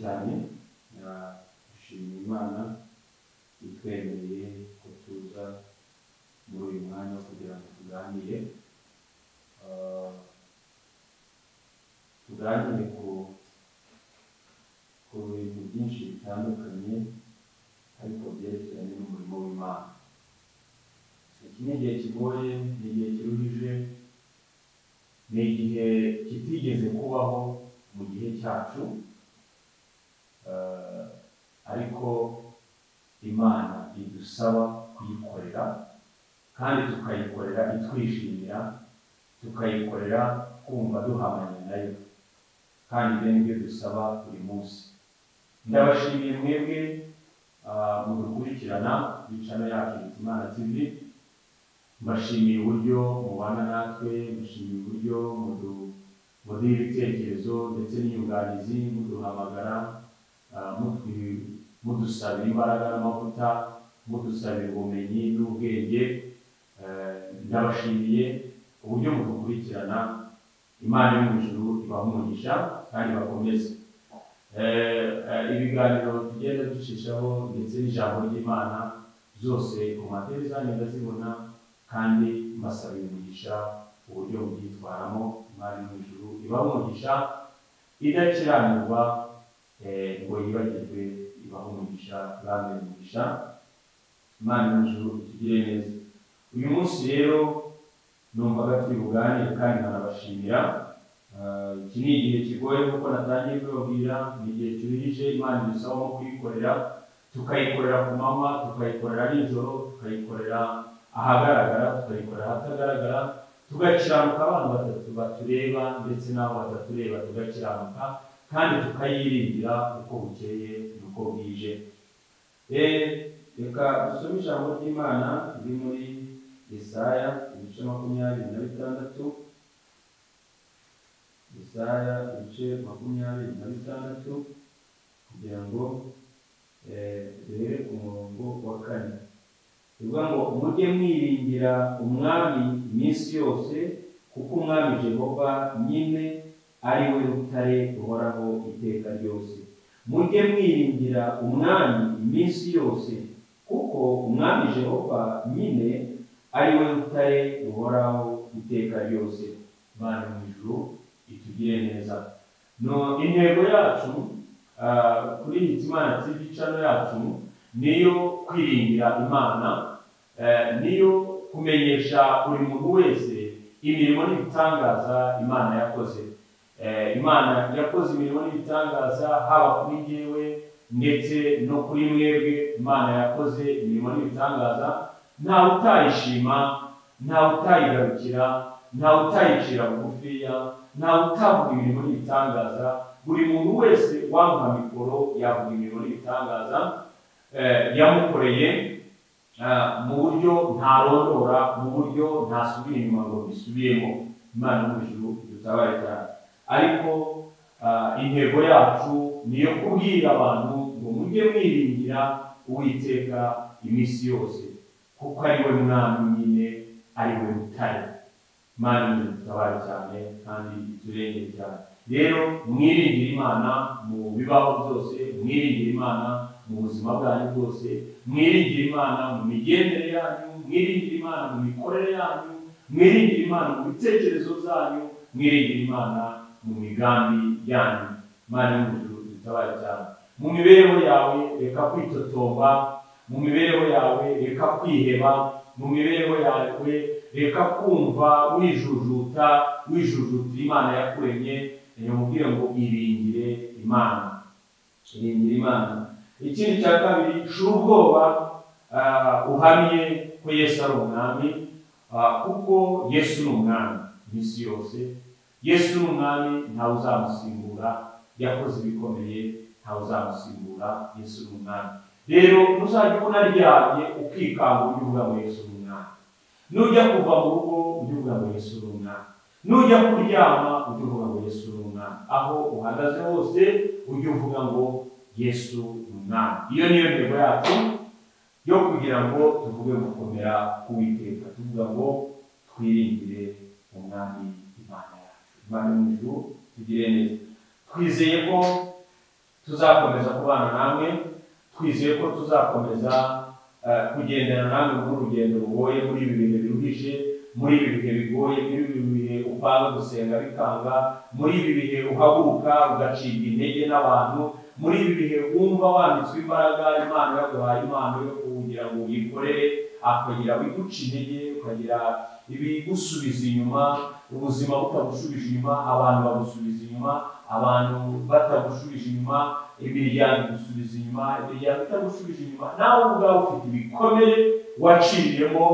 cyane ndashimira imana itwemereye ko tuza muri uyu mwanya kugira ngo tuganire tuganire ku bintu byinshi bitandukanye ariko byerekeranye n'umurimo w'imana iki ni igihe kigoye ni igihe kiruhije ni igihe kitigeze kubaho mu gihe cyacu idusaba kuyikorera kandi tukayikorera itwishimira tukayikorera kumva duhamanya na yo kandi ibyo ni byo dusaba buri munsi ndabashimiye mwebwe ah, mudukurikirana bicano yacu Imana TV mbashimiye uburyo mubana natwe mbashimiye uburyo mudu- muduha ibitekerezo ndetse n'inyunganizi muduhamagara mudusabira imbaraga n'amavuta mudusabira ubumenyi n'ubwenge Eh, ndabashimiye uburyo mudukurikirana imana yo mu ijuru ibaha umugisha kandi bakomeze. Eh, eh, ibiganiro tugenda ducishaho ndetse n'ijambo ry'imana zose ku materi zanyu ndazibona kandi mbasabira umugisha uburyo mubyitwaramo. Imana yo mu ijuru ibaha umugisha idakiranirwa ngo yibagirwe ibaha umugisha bamwe umugisha. Imana yo mu ijuru itugire neza. Uyu munsi rero numvaga turi buganire kandi nkanabashimira. Ah, iki ni igihe kigoye kuko natangiye kubabwira ni igihe cyuhije imana idusaba no kuyikorera. Tukayikorera ku manywa tukayikorera nijoro tukayikorera ahagaragara tukayikorera ahatagaragara. Tugakiranuka abantu batatu batureba ndetse n'abo batatureba tugakiranuka kandi tukayiringira uko bukeye n'uko bwije. Eh, reka dusome ijambo ry'imana riri muri Yesaya ibice makumyabiri na bitandatu. Yesaya ibice makumyabiri na bitandatu kugira ngo eh, duhere ku murongo wa kane. Bivuga ngo mujye mwiringira umwami iminsi yose kuko umwami Jehova nyine ari we rutare ruhoraho iteka ryose. Mujye mwiringira umwami iminsi yose umwami Jehova nyine ari we rutare ruhoraho iteka ryose. Imana mu ijuru itugire neza. Intego yacu ah, kuri iyi Imana TV channel yacu niyo kwiringira Imana eh, niyo kumenyesha buri muntu wese imirimo n'ibitangaza Imana yakoze. Eh, Imana yakoze imirimo n'ibitangaza haba kuri njyewe ndetse no kuri mwebwe Imana yakoze imirimo n'ibitangaza ntawe utayishima ntawe utayigarukira ntawe utayicira bugufiya ntawe utavuga imirimo n'ibitangaza. Buri muntu wese wamuha mikoro yavuga imirimo n'ibitangaza eh, yamukoreye ah, mu buryo ntarondora mu buryo ntasubira inyuma ngo bisubiyemo imana mu ijuru dutabare cyane. Ariko intego yacu ni iyo kubwira abantu ngo mujye mwiringira uwiteka iminsi yose kuko ari we mwami nyine ari we rutare imana ni dutabare cyane kandi iturengere cyane rero mwiringire imana mu bibaho byose mwiringire imana mu buzima bwanyu bwose mwiringire imana mu migendere yanyu mwiringire imana mu mikorere yanyu mwiringire imana mu bitekerezo byanyu mwiringire imana mu migambi yanyu imana yo mu ijuru dutabare cyane. Mu mibereho yawe reka kwitotomba. Mu mibereho yawe reka kwiheba. Mu mibereho yawe reka kumva wijujuta wijujutira imana yakuremye. Yamubwire ngo iringire imana. Iringire imana. Ikindi cya kabiri shura ubwoba ah, uhamye ko yesu ari umwami. Ah, kuko yesu ni umwami. Iminsi yose yesu ni umwami ntawe uzamusimbura. Yakoze ibikomeye ntawe uzamusimbura. Yesu ni umwami. Rero ntuzajya ubona aryamye ukikanga ujye uvuga ngo yesu ni umwami. Nujya kuva mu rugo ujye uvuga ngo yesu ni umwami. Nujya kuryama ujye uvuga ngo yesu ni umwami. Aho uhagaze hose ujye uvuga ngo yesu ni umwami. Iyo niyo ntego yacu yo kugira ngo tuvuge gukomera k'uwiteka tuvuga ngo twiringire umwami imana mu ijuru tugire neza twizeye ko tuzakomeza kubana namwe twizeye ko tuzakomeza eh, kugendana namwe muri urugendo rugoye muri ibi bihe biruhije muri ibi bihe bigoye muri ibi bihe upanga gusenga bikanga muri ibi bihe uhaguruka ugacibwa intege n'abantu muri ibi bihe wumva wambitswe imbaraga imana yaguhaye impano yo kugira ngo uyikorere akagira biguca intege ukagira ibigusubiza inyuma ubuzima butagushubije inyuma abantu bagusubiza inyuma abantu batagushubije inyuma imiryango igusubiza inyuma imiryango itagushubije inyuma nawe ubwawe ufite ibikomere waciriyemo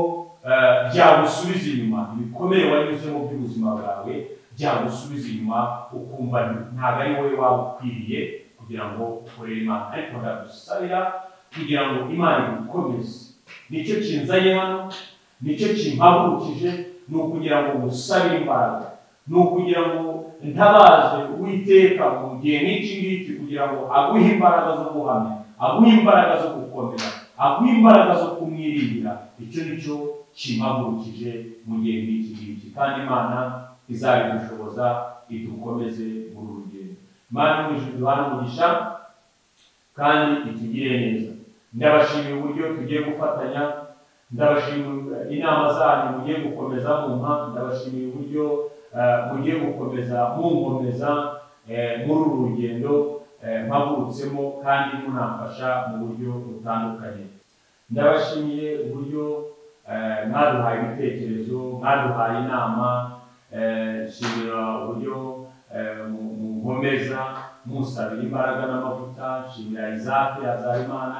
eh, byagusubiza inyuma ibikomere wanyuzemo by'ubuzima bwawe byagusubiza inyuma ukumva ntabwo ari wowe waba ukwiriye kugira ngo ukorere imana ariko ndagusabira kugira ngo imana igukomeze nicyo kinzanye hano ni cyo kimpagurukije ni ukugira ngo ngusabire imbaraga. Ni ukugira ngo ntabaze uwiteka mu gihe nk'iki ngiki kugira ngo aguhe imbaraga zo guhamya aguhe imbaraga zo gukomera aguhe imbaraga zo kumwiringira icyo ni cyo kimpagurukije mu gihe nk'iki ngiki. Kandi imana izabidushoboza idukomeze muri uru rugendo. Imana ijuru duhana umugisha kandi itugire neza. Ndabashimiye uburyo tugiye gufatanya ndabashimira inama zanyu mugiye gukomeza mumpa ndabashimiye uburyo eh, mugiye gukomeza munkomeza eh, muri uru rugendo eh, mpagurutsemo kandi munamfasha mu buryo butandukanye. Ndabashimiye uburyo eh, mwaduhaye ibitekerezo mwaduhaye inama eh, nshimira uburyo eh, mu- munkomeza musabira imbaraga n'amavuta nshimira isaac hazarimana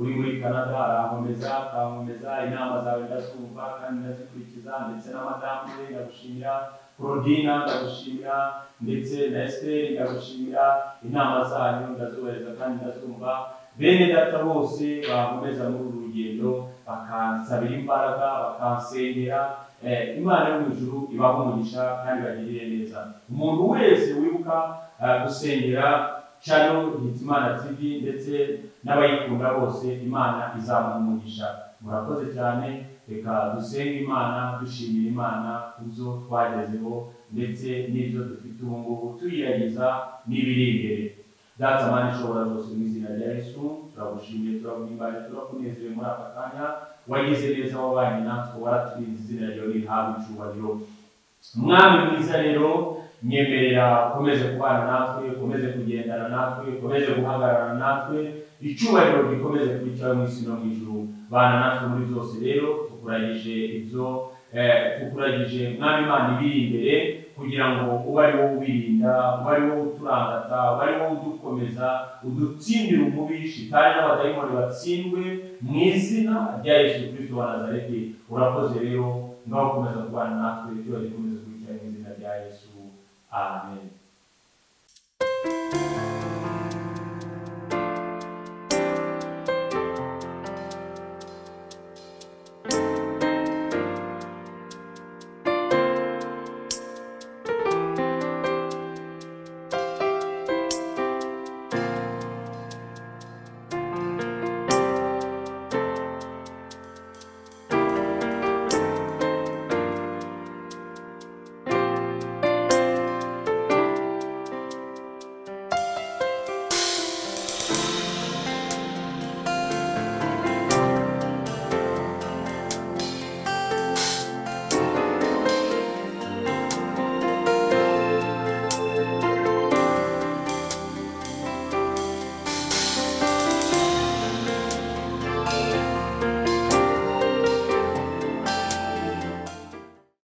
uri muri canada arankomeza akankomeza inama zawe ndazumva kandi ndazikurikiza ndetse na madamu we ndagushimira Claudina ndagushimira ndetse na Esther ndagushimira inama zanyu ndazubahiriza kandi ndazumva bene data bose bankomeza muri uru rugendo bakansabira imbaraga bakansengera imana yo mu ijuru ibaha umugisha kandi bagirire neza umuntu wese wibuka gusengera channel nitimana TV ndetse n'abayikunda bose imana izamumugisha murakoze cyane. Reka dusenge imana dushimira imana kubyo twagezeho ndetse n'ibyo dufite ubu ngubu tuyiragiza n'ibiri imbere. Data ishobora zose mu izina rya yesu turagushimiye turaguhimbaje turakunezerewe muri aka kanya. Wagize neza wabanye natwe waraturinze izina ryawe rihabwa icyubahiro mwami mwiza rero nyemerera ukomeze kubana natwe ukomeze kugendana natwe ukomeze guhagarara natwe icyubahiro gikomeze kwicara mu isi no mu ijuru bana natwe muri byose rero tukuragije ibyo tukuragije mwami imana ibiri imbere kugira ngo ube ari wowe ubirinda ube ari wowe uturangata ube ari wowe udukomeza udutsindire umubi shitani n'abadayimoni batsindwe mu izina rya yesu kristo wa nazareti urakoze rero ngaho ukomeza kubana natwe tuba 啊，